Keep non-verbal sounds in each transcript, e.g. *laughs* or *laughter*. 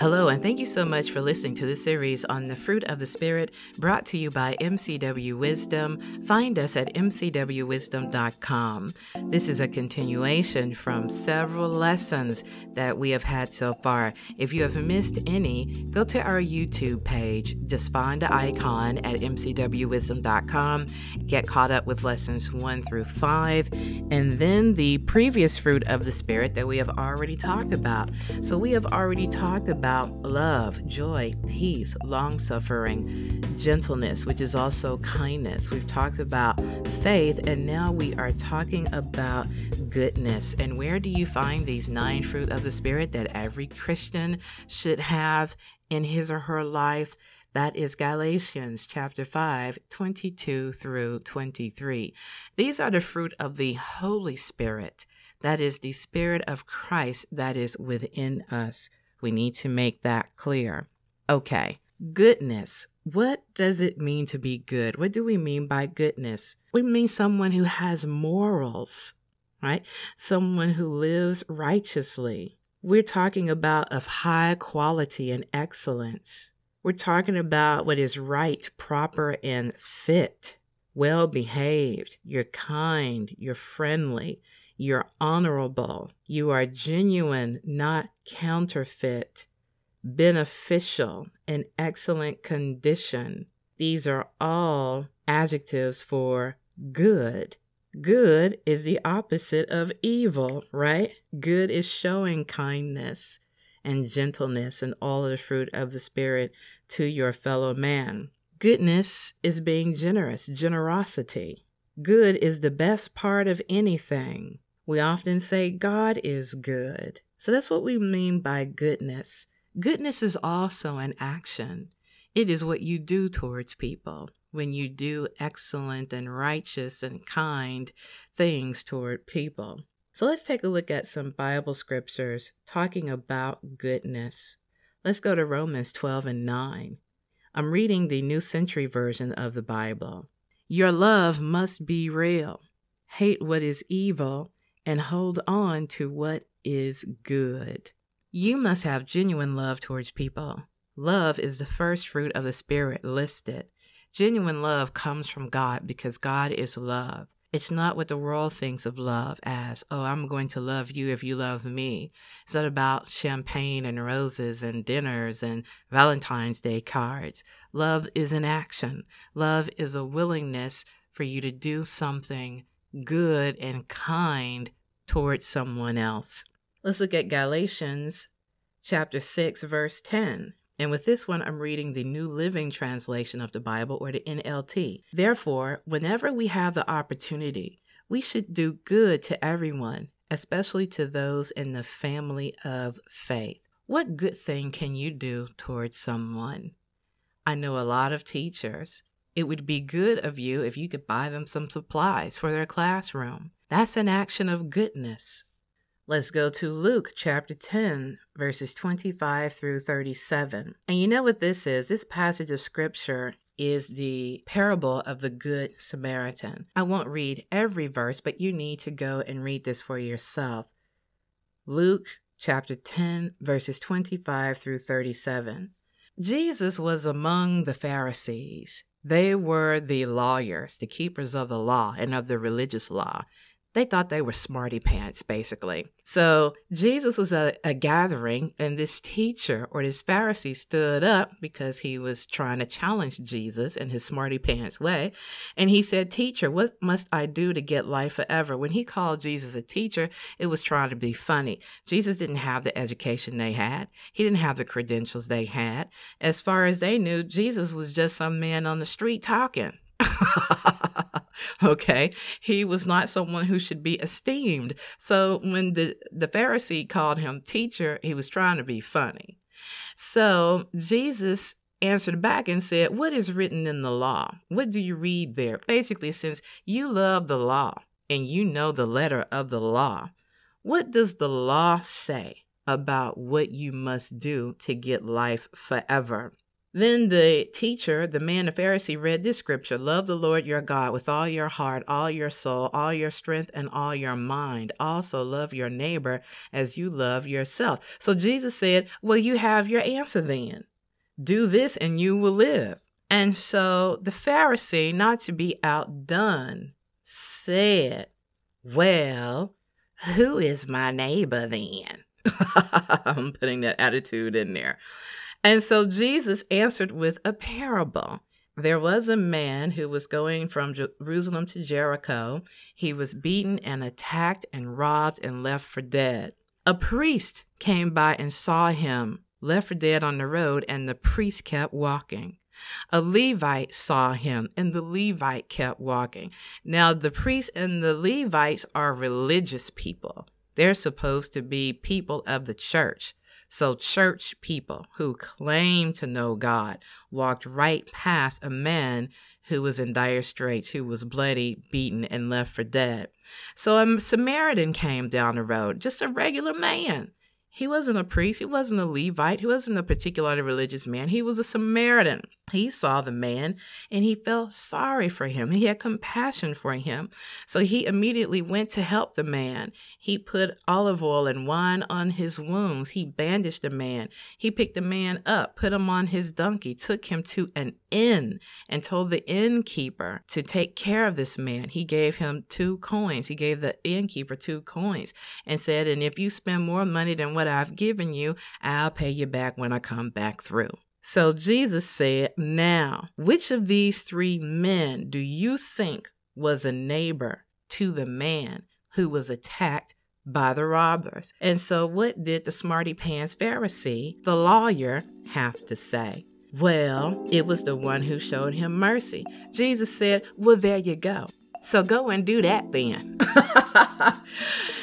Hello, and thank you so much for listening to this series on the fruit of the Spirit brought to you by MCW Wisdom. Find us at mcwwisdom.com. This is a continuation from several lessons that we have had so far. If you have missed any, go to our YouTube page. Just find the icon at mcwwisdom.com. Get caught up with lessons one through five, and then the previous fruit of the Spirit that we have already talked about. So we have already talked about about love, joy, peace, long suffering, gentleness, which is also kindness. We've talked about faith, and now we are talking about goodness. And where do you find these nine fruit of the Spirit that every Christian should have in his or her life? That is Galatians chapter 5, 22 through 23. These are the fruit of the Holy Spirit. That is the Spirit of Christ that is within us. We need to make that clear. Okay, goodness. What does it mean to be good? What do we mean by goodness? We mean someone who has morals, right? Someone who lives righteously. We're talking about of high quality and excellence. We're talking about what is right, proper, and fit, well behaved. You're kind, you're friendly, you're honorable. You are genuine, not counterfeit, beneficial, in excellent condition. These are all adjectives for good. Good is the opposite of evil, right? Good is showing kindness and gentleness and all of the fruit of the Spirit to your fellow man. Goodness is being generous, generosity. Good is the best part of anything. We often say God is good. So that's what we mean by goodness. Goodness is also an action. It is what you do towards people when you do excellent and righteous and kind things toward people. So let's take a look at some Bible scriptures talking about goodness. Let's go to Romans 12 and 9. I'm reading the New Century Version of the Bible. Your love must be real. Hate what is evil and hold on to what is good. You must have genuine love towards people. Love is the first fruit of the Spirit listed. Genuine love comes from God because God is love. It's not what the world thinks of love as, oh, I'm going to love you if you love me. It's not about champagne and roses and dinners and Valentine's Day cards. Love is an action. Love is a willingness for you to do something good and kind towards someone else. Let's look at Galatians chapter 6 verse 10. And with this one, I'm reading the New Living Translation of the Bible or the NLT. Therefore, whenever we have the opportunity, we should do good to everyone, especially to those in the family of faith. What good thing can you do towards someone? I know a lot of teachers. It would be good of you if you could buy them some supplies for their classroom. That's an action of goodness. Let's go to Luke chapter 10, verses 25 through 37. And you know what this is? This passage of scripture is the parable of the Good Samaritan. I won't read every verse, but you need to go and read this for yourself. Luke chapter 10, verses 25 through 37. Jesus was among the Pharisees. They were the lawyers, the keepers of the law and of the religious law they thought they were smarty pants, basically. So Jesus was a gathering, and this teacher or this Pharisee stood up because he was trying to challenge Jesus in his smarty pants way. And he said, Teacher, what must I do to get life forever? When he called Jesus a teacher, it was trying to be funny. Jesus didn't have the education they had, he didn't have the credentials they had. As far as they knew, Jesus was just some man on the street talking. *laughs* *laughs* okay? He was not someone who should be esteemed. So when the the pharisee called him teacher he was trying to be funny. So jesus answered back and said what is written in the law? What do you read there? Basically since you love the law and you know the letter of the law what does the law say about what you must do to get life forever Then the teacher, the man, the Pharisee, read this scripture Love the Lord your God with all your heart, all your soul, all your strength, and all your mind. Also, love your neighbor as you love yourself. So Jesus said, Well, you have your answer then. Do this and you will live. And so the Pharisee, not to be outdone, said, Well, who is my neighbor then? *laughs* I'm putting that attitude in there. And so Jesus answered with a parable. There was a man who was going from Jerusalem to Jericho. He was beaten and attacked and robbed and left for dead. A priest came by and saw him, left for dead on the road, and the priest kept walking. A Levite saw him, and the Levite kept walking. Now, the priests and the Levites are religious people. They're supposed to be people of the church. So, church people who claim to know God walked right past a man who was in dire straits, who was bloody, beaten, and left for dead. So, a Samaritan came down the road, just a regular man. He wasn't a priest. He wasn't a Levite. He wasn't a particularly religious man. He was a Samaritan. He saw the man and he felt sorry for him. He had compassion for him. So he immediately went to help the man. He put olive oil and wine on his wounds. He bandaged the man. He picked the man up, put him on his donkey, took him to an inn, and told the innkeeper to take care of this man. He gave him two coins. He gave the innkeeper two coins and said, And if you spend more money than what I've given you, I'll pay you back when I come back through. So Jesus said, Now, which of these three men do you think was a neighbor to the man who was attacked by the robbers? And so, what did the smarty pants Pharisee, the lawyer, have to say? Well, it was the one who showed him mercy. Jesus said, Well, there you go. So go and do that then. *laughs*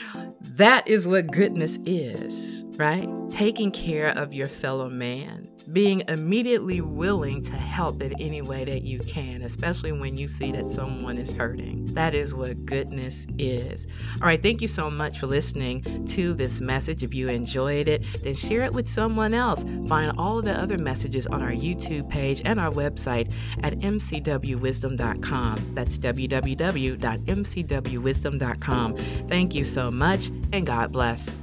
that is what goodness is, right? Taking care of your fellow man, being immediately willing to help in any way that you can, especially when you see that someone is hurting. That is what goodness is. All right, thank you so much for listening to this message. If you enjoyed it, then share it with someone else. Find all of the other messages on our YouTube page and our website at mcwwisdom.com. That's www.mcwwisdom.com. Thank you so much, and God bless.